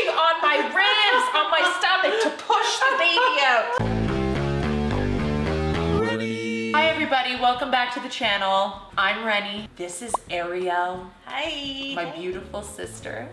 pushing on my ribs, on my stomach to push the baby out. Hi everybody, welcome back to the channel. I'm Renny. This is Arielle, Hi. my beautiful sister.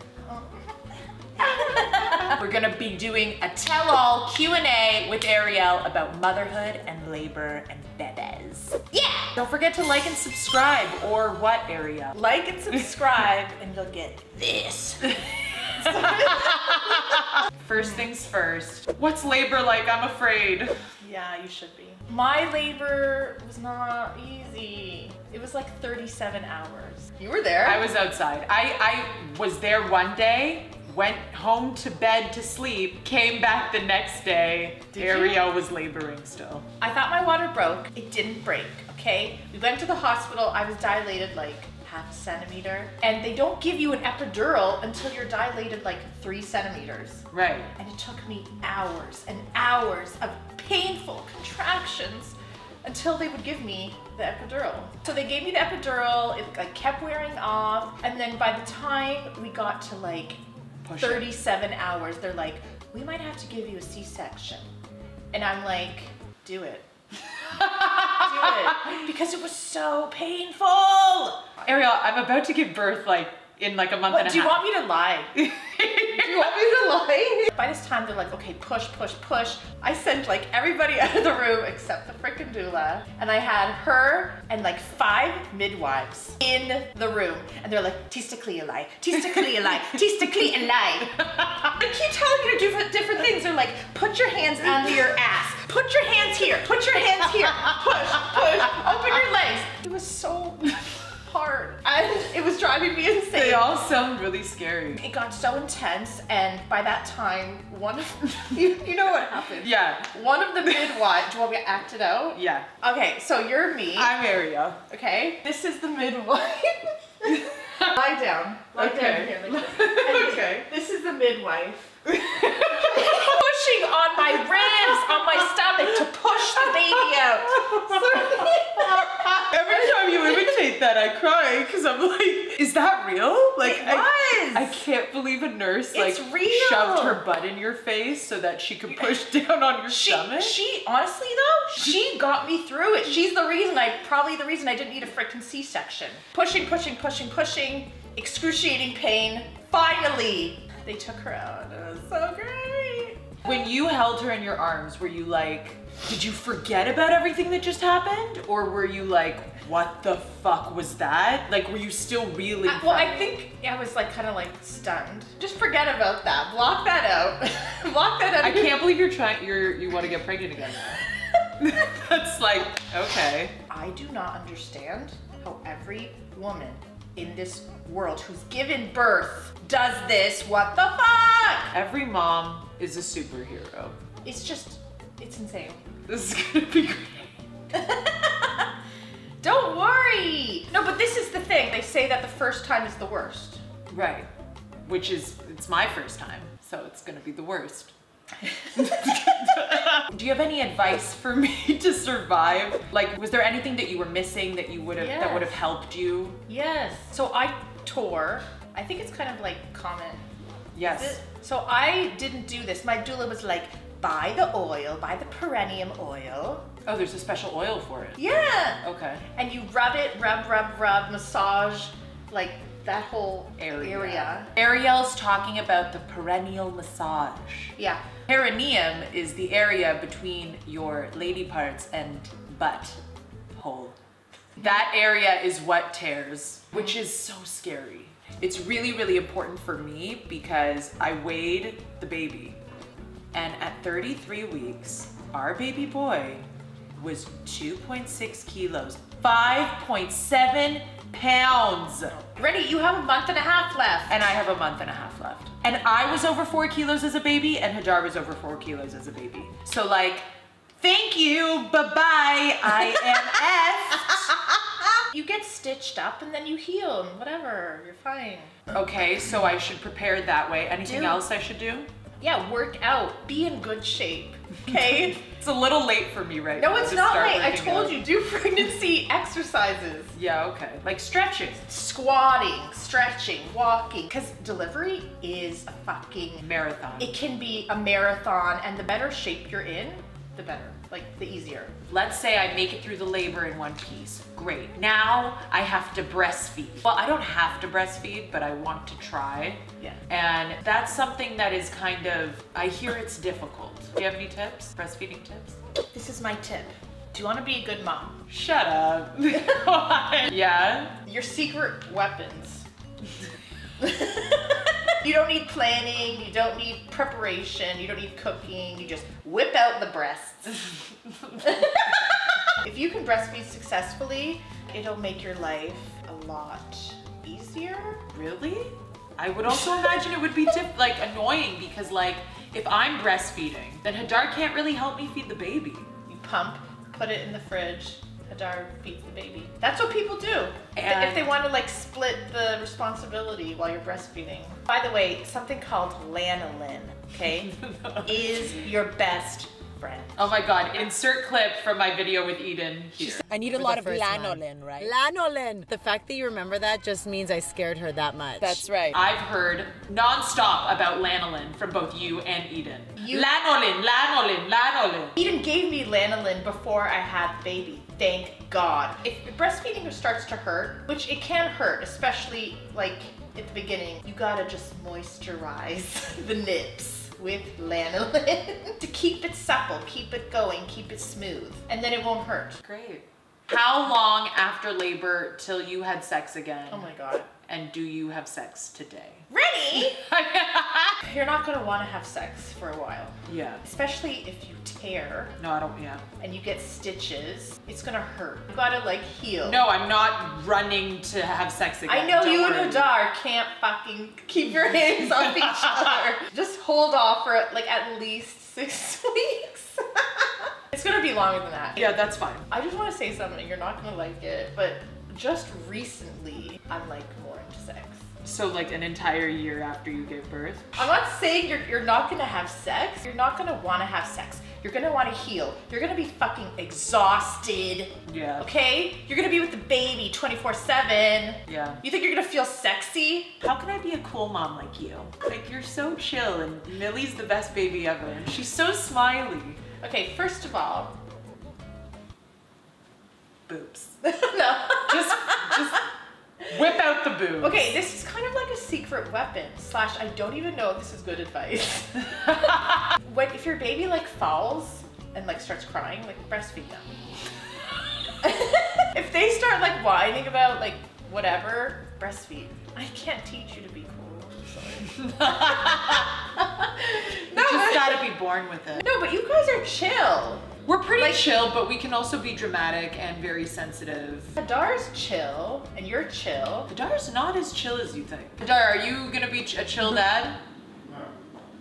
We're gonna be doing a tell-all Q&A with Arielle about motherhood and labor and bebes. Yeah. Don't forget to like and subscribe, or what, Arielle? Like and subscribe, and you'll get this. First things first. What's labor like? I'm afraid. Yeah, you should be. My labor was not easy. It was like 37 hours. You were there. I was outside. I, I was there one day, went home to bed to sleep, came back the next day. Did you? Arielle was laboring still. I thought my water broke. It didn't break, okay? We went to the hospital. I was dilated like half centimeter. And they don't give you an epidural until you're dilated like three centimeters. Right. And it took me hours and hours of painful contractions until they would give me the epidural. So they gave me the epidural, it like kept wearing off, and then by the time we got to like Push it. 37 hours, they're like, we might have to give you a C-section. And I'm like, do it. do it. Because it was so painful. Arielle, I'm about to give birth like in like a month What, and a half. do you want me to lie? Do you want me to lie? By this time, they're like, okay, push, push, push. I sent like everybody out of the room except the freaking doula. And I had her and like five midwives in the room. And they're like, tistically alai, tistically alai, tistically alai. I keep telling you to do different, different things. They're like, put your hands under your ass. Put your hands here. Put your sound really scary. It got so intense, and by that time, one of you, you know what happened. Yeah, One of the midwives. Do you want me to act it out? yeah. Okay, so you're me. I'm Arielle. okay, this is the midwife. Lie down. Lie Okay. down here. Like this. Okay. This is the midwife. Pushing on my ribs, on my stomach to push the baby out. Every time you imitate that, I cry because I'm like, is that real? Like, I. I can't believe a nurse like It's real. shoved her butt in your face so that she could push down on your She, stomach. she honestly though, she got me through it. She's the reason I probably the reason I didn't need a freaking C-section. Pushing, pushing, pushing, pushing, excruciating pain. Finally, they took her out. It was so great. When you held her in your arms, were you like, did you forget about everything that just happened? Or were you like, what the fuck was that? Like, were you still reeling? I- well, I it? think I was like kind of like stunned. Just forget about that. Block that out. Block that out. I can't believe you're trying. You're you want to get pregnant again. That's like okay. I do not understand how every woman in this world who's given birth does this. What the fuck? Every mom is a superhero. It's just, it's insane. This is gonna be great. Don't worry. No, but this is the thing. They say that the first time is the worst. Right. Which is it's my first time, so it's gonna be the worst. Do you have any advice for me to survive? Like, was there anything that you were missing that you would have that would have helped you? Yes. So I tore. I think it's kind of like common. Yes. So I didn't do this. My doula was like, buy the oil, buy the perineum oil. Oh, there's a special oil for it. Yeah. Okay. And you rub it, rub, rub, rub, massage, like that whole Area. area. Arielle's talking about the perineal massage. Yeah. Perineum is the area between your lady parts and butt hole. That area is what tears, which is so scary. It's really, really important for me because I weighed the baby. And at 33 weeks, our baby boy was 2.6 kilos, 5.7 pounds. Ready? You have a month and a half left. And I have a month and a half left. And I was over four kilos as a baby, and Hadar was over four kilos as a baby. So, like, thank you, bye bye, I am you get stitched up and then you heal and whatever. You're fine. Okay, so I should prepare that way. Anything Do- else I should do? Yeah, work out. Be in good shape. Okay? It's a little late for me right no, now. No, it's not late. I told out. you, do pregnancy exercises. Yeah, okay. Like stretching. Squatting, stretching, walking. Because delivery is a fucking Marathon. it can be a marathon and the better shape you're in, the better. Like the easier. Let's say I make it through the labor in one piece. Great. Now I have to breastfeed. Well, I don't have to breastfeed, but I want to try. Yeah. And that's something that is kind of, I hear it's difficult. Do you have any tips? Breastfeeding tips? This is my tip. Do you want to be a good mom? Shut up. yeah. Your secret weapons. you don't need planning, you don't need preparation, you don't need cooking, you just whip out the breasts. if you can breastfeed successfully, it'll make your life a lot easier. Really? I would also imagine it would be like annoying because like if I'm breastfeeding, then Hadar can't really help me feed the baby. You pump, put it in the fridge. Hadar feeds the baby. That's what people do. If if they want to like split the responsibility while you're breastfeeding. By the way, something called lanolin, okay, is your best friend. Oh my god, insert clip from my video with Eden here. I need a For lot of first one. lanolin, right? Lanolin. The fact that you remember that just means I scared her that much. That's right. I've heard nonstop about lanolin from both you and Eden. You- Lanolin, lanolin, lanolin. Eden gave me lanolin before I had the baby. Thank God. If breastfeeding starts to hurt, which it can hurt, especially like at the beginning, you gotta just moisturize the nips with lanolin to keep it supple, keep it going, keep it smooth, and then it won't hurt. Great. How long after labor till you had sex again? Oh my God. And do you have sex today? Ready? You're not gonna wanna have sex for a while, yeah. especially if you tear No, I don't, yeah. and you get stitches. It's gonna hurt. You gotta like heal. No, I'm not running to have sex again. I know Don't you worry. and Hadar can't fucking keep your hands off each other. Just hold off for like at least six weeks. it's gonna be longer than that. Yeah, that's fine. I just want to say something. You're not gonna like it, but just recently, I'm like more into sex. So like an entire year after you gave birth? I'm not saying you're, you're not gonna have sex. You're not gonna want to have sex. You're gonna want to heal. You're gonna be fucking exhausted. Yeah. Okay? You're gonna be with the baby 24 7. Yeah. You think you're gonna feel sexy? How can I be a cool mom like you? Like you're so chill and Millie's the best baby ever and she's so smiley. Okay, first of all, Boobs. no. Just just whip out the boobs. Okay, this is kind of like a secret weapon. Slash, I don't even know if this is good advice. when if your baby like falls and like starts crying, like breastfeed them. if they start like whining about like whatever, breastfeed. I can't teach you to be cool. I'm sorry. You just gotta be born with it. no, but you guys are chill. We're pretty Like- chill, but we can also be dramatic and very sensitive. Hadar's chill, and you're chill. Hadar's not as chill as you think. Hadar, are you gonna be ch- a chill dad?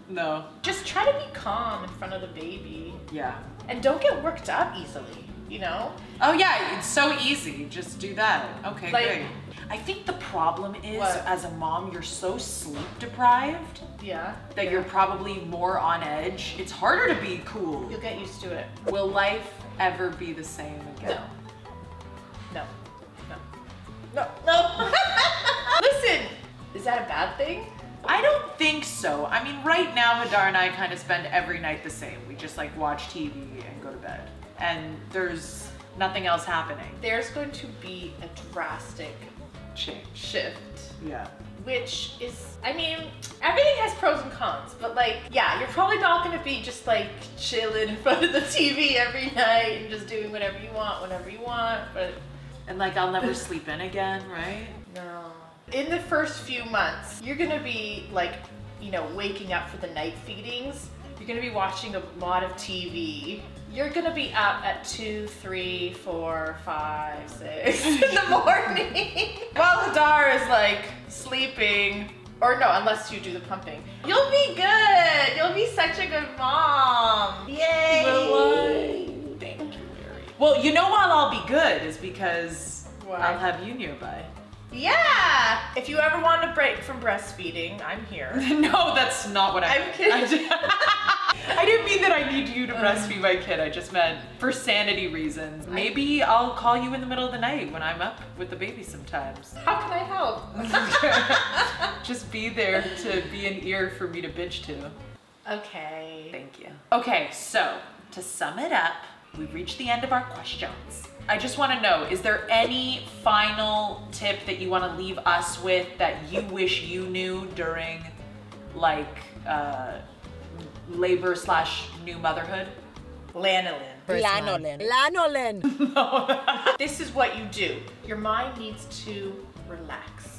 No. Just try to be calm in front of the baby. Yeah. And don't get worked up easily, you know? Oh yeah, it's so easy. Just do that. Okay, Like- great. I think the problem is, What? as a mom, you're so sleep deprived Yeah. that you're probably more on edge. It's harder to be cool. You'll get used to it. Will life ever be the same again? No. No. No. No. No. Listen, is that a bad thing? I don't think so. I mean, right now, Hadar and I kind of spend every night the same. We just like watch TV and go to bed. And there's nothing else happening. There's going to be a drastic Change. shift. Yeah. Which is, I mean, everything has pros and cons, but like, yeah, you're probably not gonna be just like chilling in front of the TV every night and just doing whatever you want, whenever you want, but And like, I'll never sleep in again, right? No. In the first few months, you're gonna be like, you know, waking up for the night feedings. You're gonna be watching a lot of TV. You're gonna be up at two, three, four, five, six in the morning. While Hadar is like sleeping. Or no, unless you do the pumping. You'll be good. You'll be such a good mom. Yay. Thank you, Mary. Well, you know why I'll be good is because? I'll have you nearby. Yeah. If you ever want a break from breastfeeding, I'm here. no, that's not what I I'm kidding. I didn't mean that I need you to um. breastfeed my kid. I just meant for sanity reasons. Maybe I'll call you in the middle of the night when I'm up with the baby sometimes. How can I help? just be there to be an ear for me to bitch to. Okay. Thank you. Okay, so to sum it up, we've reached the end of our questions. I just want to know, is there any final tip that you want to leave us with that you wish you knew during like uh, labor slash new motherhood? Lanolin. Lanolin. Lanolin. This is what you do. Your mind needs to relax.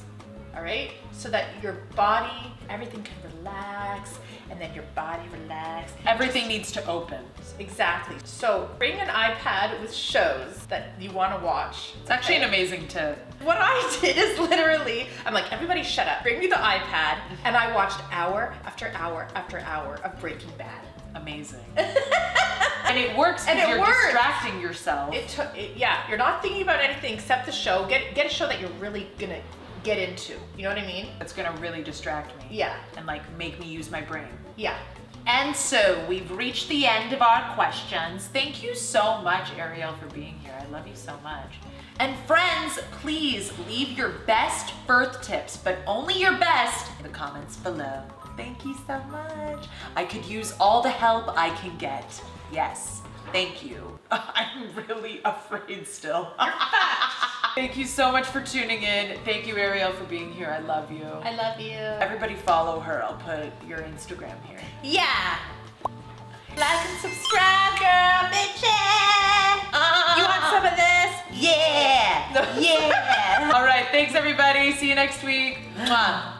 All right? So that your body, everything can relax, and then your body relax. Everything needs to open. Exactly. So bring an iPad with shows that you want to watch. It's actually an amazing tip. What I did is literally, I'm like, everybody shut up. Bring me the iPad. And I watched hour after hour after hour of Breaking Bad. Amazing. and it works And because it you're works. distracting yourself. It took, it, yeah, you're not thinking about anything except the show. Get get a show that you're really gonna get into. You know what I mean? it's gonna really distract me. Yeah. And like make me use my brain. Yeah. And so we've reached the end of our questions. Thank you so much, Arielle, for being here. I love you so much. And friends, please leave your best birth tips, but only your best, in the comments below. Thank you so much. I could use all the help I can get. Yes, thank you. I'm really afraid still. Thank you so much for tuning in. Thank you, Arielle, for being here. I love you. I love you. Everybody follow her. I'll put your Instagram here. Yeah. Like and subscribe, girl, bitches. you want some of this? Yeah! Yeah! All right, thanks everybody. See you next week. Mwah.